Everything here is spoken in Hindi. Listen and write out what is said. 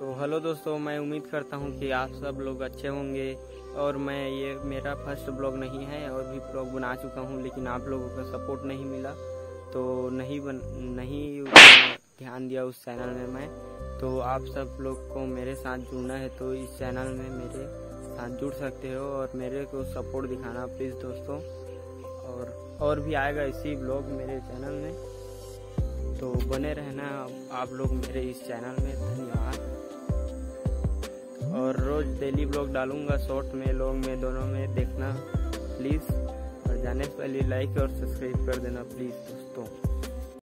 तो हेलो दोस्तों, मैं उम्मीद करता हूँ कि आप सब लोग अच्छे होंगे और मैं ये मेरा फ़र्स्ट ब्लॉग नहीं है, और भी ब्लॉग बना चुका हूँ, लेकिन आप लोगों का सपोर्ट नहीं मिला। तो नहीं बन, नहीं ध्यान दिया उस चैनल में मैं। तो आप सब लोग को मेरे साथ जुड़ना है तो इस चैनल में मेरे साथ जुड़ सकते हो और मेरे को सपोर्ट दिखाना प्लीज़ दोस्तों। और और भी आएगा इसी ब्लॉग मेरे चैनल में। तो बने रहना आप लोग मेरे इस चैनल में। धन्यवाद। रोज़ डेली ब्लॉग डालूँगा शॉर्ट में लॉन्ग में, दोनों में, देखना प्लीज़ और जाने से पहले लाइक और सब्सक्राइब कर देना प्लीज़ दोस्तों।